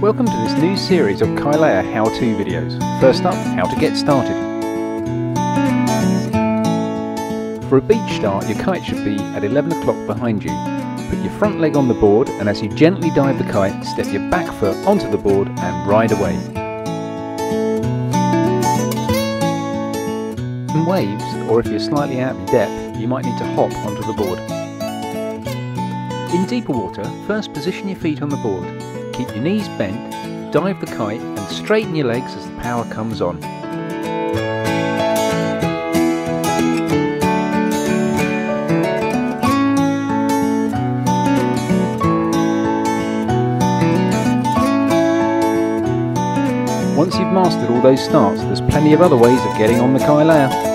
Welcome to this new series of Kilaia how-to videos. First up, how to get started. For a beach start, your kite should be at 11 o'clock behind you. Put your front leg on the board and as you gently dive the kite, step your back foot onto the board and ride away. In waves, or if you're slightly out of depth, you might need to hop onto the board. In deeper water, first position your feet on the board Keep your knees bent, dive the kite and straighten your legs as the power comes on. Once you've mastered all those starts, there's plenty of other ways of getting on the Kilaia.